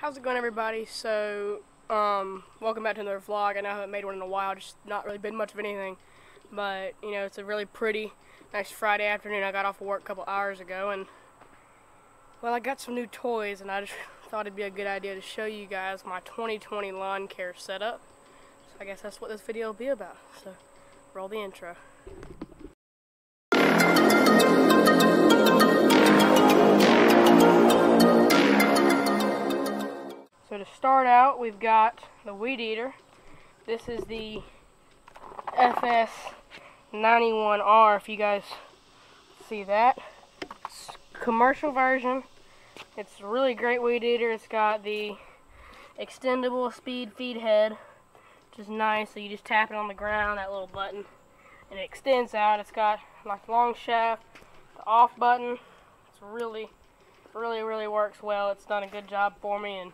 How's it going everybody? So, um, welcome back to another vlog. I know I haven't made one in a while, just not really been much of anything. But, you know, it's a really pretty, nice Friday afternoon. I got off of work a couple hours ago and, well, I got some new toys and I just thought it'd be a good idea to show you guys my 2020 lawn care setup. So I guess that's what this video will be about. So, roll the intro. To start out, we've got the weed eater. This is the FS91R, if you guys see that. Commercial version. It's a really great weed eater. It's got the extendable speed feed head, which is nice. So you just tap it on the ground, that little button, and it extends out. It's got like long shaft, the off button. It's really, really, really works well. It's done a good job for me and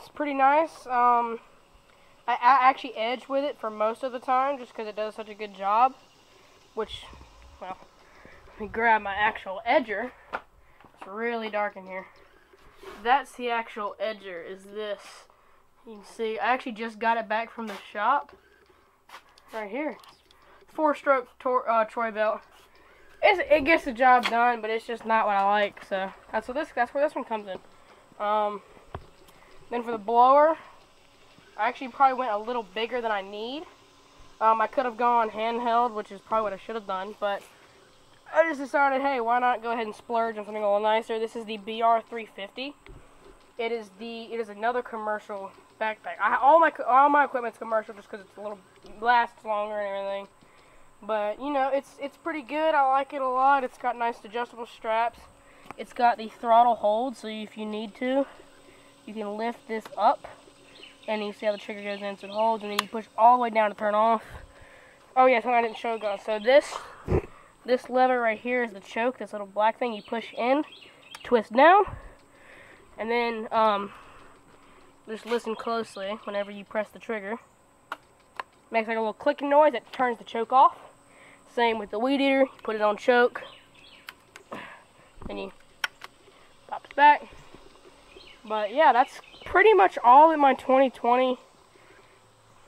it's pretty nice. Um, I, I, actually edge with it for most of the time just because it does such a good job. Which, well, let me grab my actual edger. It's really dark in here. That's the actual edger, is this. You can see, I actually just got it back from the shop. Right here. Four stroke uh, Troy-Bilt. It's, it gets the job done, but it's just not what I like. So that's what this. That's where this one comes in. Um, then for the blower, I actually probably went a little bigger than I need. Um, I could have gone handheld, which is probably what I should have done, but I just decided, hey, why not go ahead and splurge on something a little nicer. This is the BR350. It is the it is another commercial backpack. I, all my all my equipment's commercial just because it's a little lasts longer and everything. But you know, it's it's pretty good. I like it a lot. It's got nice adjustable straps. It's got the throttle hold, so if you need to, you can lift this up and you see how the trigger goes in so it holds and then you push all the way down to turn off. Oh yeah something I didn't show guys. So this this lever right here is the choke this little black thing you push in twist down and then um, just listen closely whenever you press the trigger. Makes like a little clicking noise that turns the choke off. Same with the weed eater you put it on choke then you pops back but yeah, that's pretty much all in my 2020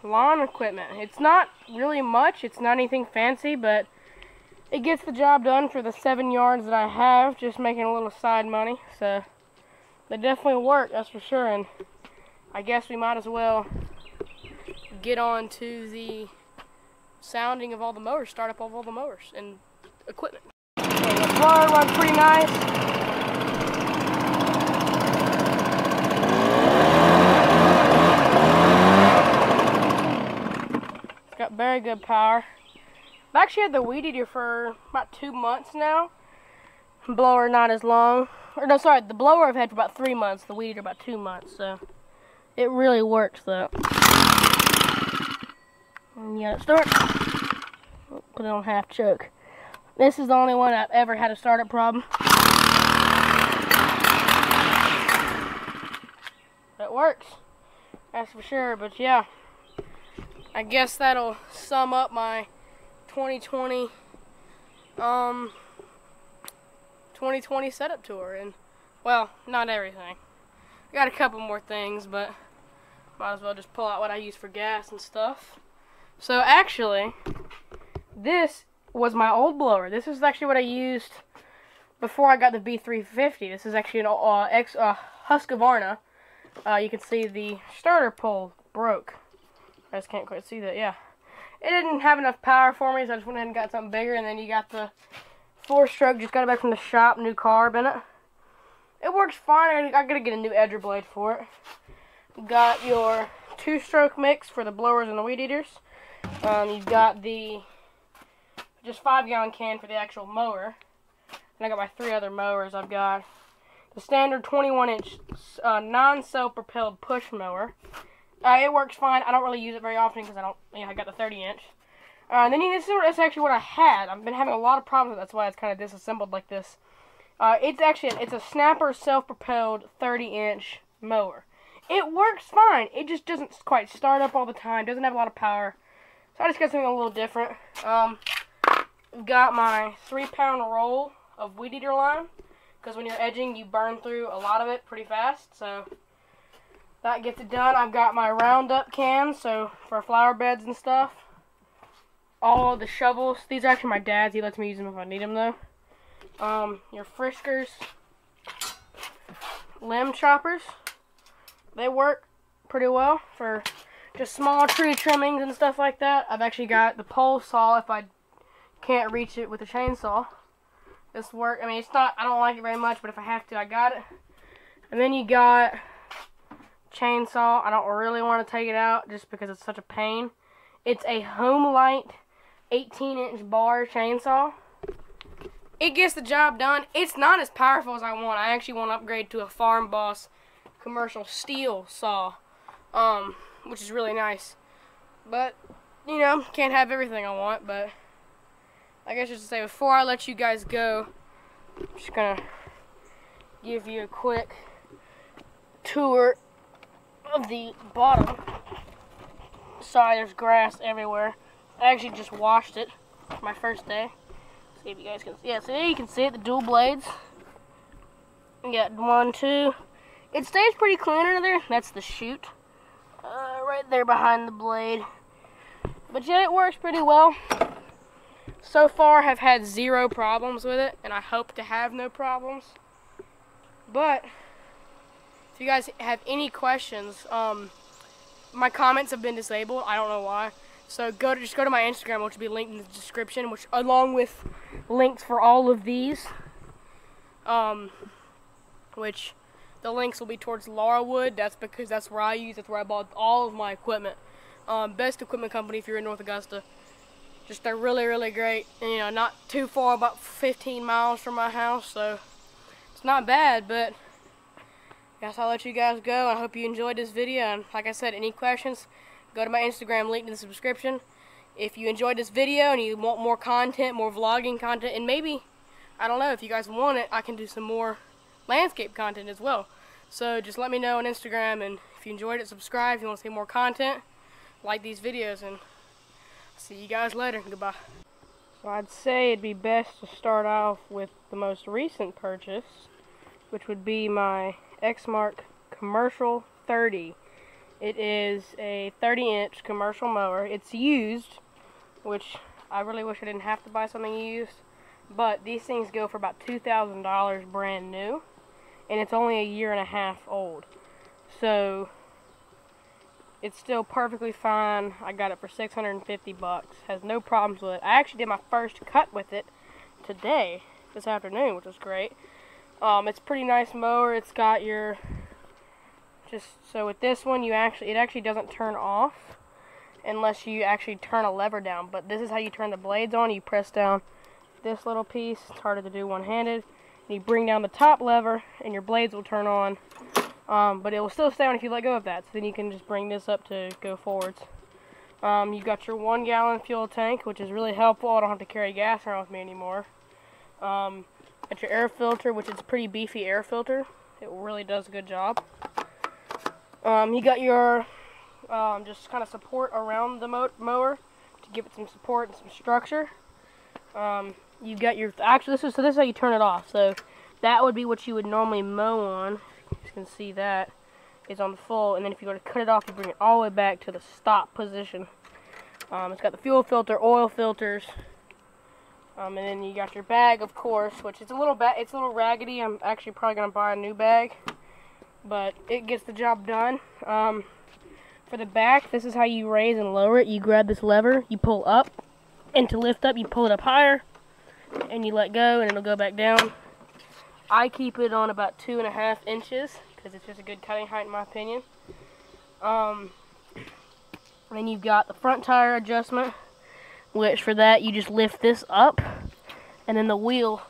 lawn equipment. It's not really much. It's not anything fancy, but it gets the job done for the seven yards that I have, just making a little side money. So they definitely work, that's for sure. And I guess we might as well get on to the sounding of all the mowers, start up of all the mowers and equipment. Okay, the blower runs pretty nice. Very good power. I've actually had the weed eater for about two months now. Blower not as long. Or no, sorry, the blower I've had for about three months. The weed eater about two months. So it really works though. And you gotta start. Put it on half choke. This is the only one I've ever had a startup problem. It works. That's for sure. But yeah. I guess that'll sum up my 2020 um 2020 setup tour and well not everything. I got a couple more things but might as well just pull out what I use for gas and stuff. So actually this was my old blower. This is actually what I used before I got the B350 this is actually an uh, ex, uh, Husqvarna. Uh, you can see the starter pole broke I just can't quite see that, yeah. It didn't have enough power for me, so I just went ahead and got something bigger, and then you got the four-stroke, just got it back from the shop, new carb in it. It works fine, I gotta get a new edger blade for it. Got your two-stroke mix for the blowers and the weed eaters. Um, you've got the just five-gallon can for the actual mower. And I got my three other mowers. I've got the standard 21-inch uh, non-self-propelled push mower. Uh, it works fine. I don't really use it very often because I don't, you know, I got the 30 inch. Uh, and then this is actually what I had. I've been having a lot of problems. That's why it's kind of disassembled like this. Uh, it's actually, it's a Snapper self-propelled 30 inch mower. It works fine. It just doesn't quite start up all the time. Doesn't have a lot of power. So I just got something a little different. Um, got my three pound roll of weed eater lime. because when you're edging, you burn through a lot of it pretty fast. So that gets it done. I've got my Roundup cans, so for flower beds and stuff. All the shovels. These are actually my dad's. He lets me use them if I need them, though. Um, your Fiskars. Limb choppers. They work pretty well for just small tree trimmings and stuff like that. I've actually got the pole saw if I can't reach it with a chainsaw. This work, I mean, it's not, I don't like it very much, but if I have to, I got it. And then you got chainsaw. I don't really want to take it out just because it's such a pain. It's a Home Homelite 18 inch bar chainsaw. It gets the job done. It's not as powerful as I want. I actually want to upgrade to a Farm Boss commercial Stihl saw, um, which is really nice. But, you know, can't have everything I want, but I guess just to say, before I let you guys go, I'm just going to give you a quick tour of the bottom. Sorry, there's grass everywhere. I actually just washed it my first day. See if you guys can see. Yeah, so there you can see it, the dual blades. You got one, two. It stays pretty clean under there. That's the chute. Uh, right there behind the blade. But yeah, it works pretty well. So far, have had zero problems with it, and I hope to have no problems. But you guys have any questions, um, my comments have been disabled. I don't know why. So go to just go to my Instagram, which will be linked in the description, which along with links for all of these, um, which the links will be towards Laurelwood. That's because that's where I use. That's where I bought all of my equipment. Um, best equipment company if you're in North Augusta. Just they're really really great. And, you know, not too far, about 15 miles from my house, so it's not bad. But guess I'll let you guys go. I hope you enjoyed this video. And like I said, any questions? go to my Instagram, link in the subscription. If you enjoyed this video and you want more content, more vlogging content, and maybe, I don't know, if you guys want it, I can do some more landscape content as well. So just let me know on Instagram, and if you enjoyed it, subscribe. If you want to see more content, like these videos, and see you guys later. Goodbye. So I'd say it'd be best to start off with the most recent purchase, which would be my Exmark Commercial 30. It is a 30 inch commercial mower. It's used, which I really wish I didn't have to buy something used. But these things go for about $2,000 brand new. And it's only a year and a half old. So it's still perfectly fine. I got it for 650 bucks. Has no problems with it. I actually did my first cut with it today, this afternoon, which was great. Um, it's pretty nice mower. It's got your just so with this one, you actually it actually doesn't turn off unless you actually turn a lever down. But this is how you turn the blades on. You press down this little piece. It's harder to do one-handed. You bring down the top lever, and your blades will turn on. Um, but it will still stay on if you let go of that. So then you can just bring this up to go forwards. Um, you've got your one gallon fuel tank, which is really helpful. I don't have to carry gas around with me anymore. Um, got your air filter, which is a pretty beefy air filter. It really does a good job. Um, you got your um, just kind of support around the mower to give it some support and some structure. Um, you got your actually this is so this is how you turn it off. So that would be what you would normally mow on. You can see that is on the full, and then if you go to cut it off, you bring it all the way back to the stop position. Um, it's got the fuel filter, oil filters, um, and then you got your bag, of course, which is a little bit it's a little raggedy. I'm actually probably gonna buy a new bag but it gets the job done. Um, for the back, this is how you raise and lower it. You grab this lever, you pull up, and to lift up, you pull it up higher, and you let go, and it'll go back down. I keep it on about two and a half inches, because it's just a good cutting height in my opinion. Um, then you've got the front tire adjustment, which for that, you just lift this up, and then the wheel,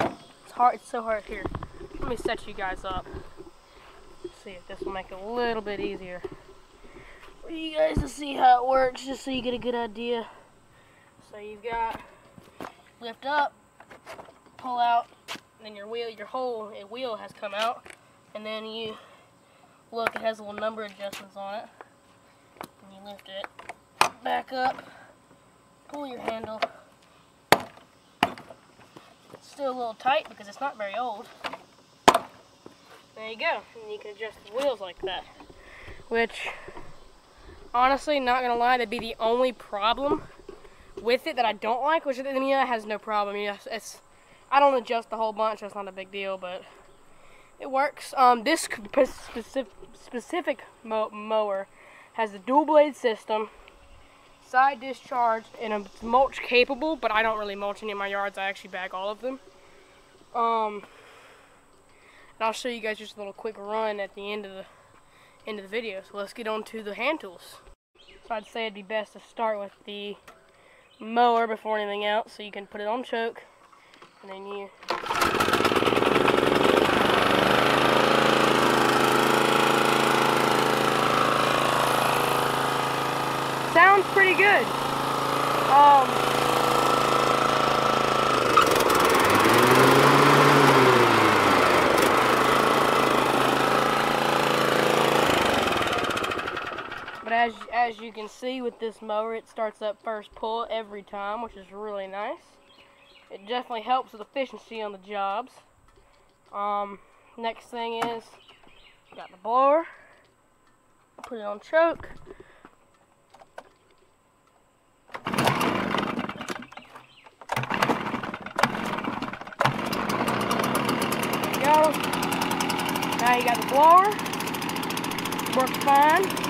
it's hard, it's so hard here. Let me set you guys up. See if this will make it a little bit easier. For you guys to see how it works, just so you get a good idea. So you've got lift up, pull out, and then your wheel, your whole wheel has come out, and then you look, it has a little number adjustments on it, and you lift it back up, pull your handle, still a little tight because it's not very old. There you go. And you can adjust the wheels like that. Which, honestly, not gonna lie, that'd be the only problem with it that I don't like, which I mean, has no problem. Mean, it's, it's, I don't adjust the whole bunch, that's not a big deal, but it works. Um, this specific, specific mower has a dual blade system, side discharge, and it's mulch capable, but I don't really mulch any of my yards. I actually bag all of them. Um, and I'll show you guys just a little quick run at the end of the end of the video. So let's get on to the hand tools. So I'd say it'd be best to start with the mower before anything else, so you can put it on choke, and then you sounds pretty good. Um, but as, as you can see with this mower, it starts up first pull every time, which is really nice. It definitely helps with efficiency on the jobs. Um, next thing is, got the blower, put it on choke, go. Now you got the blower. Works fine.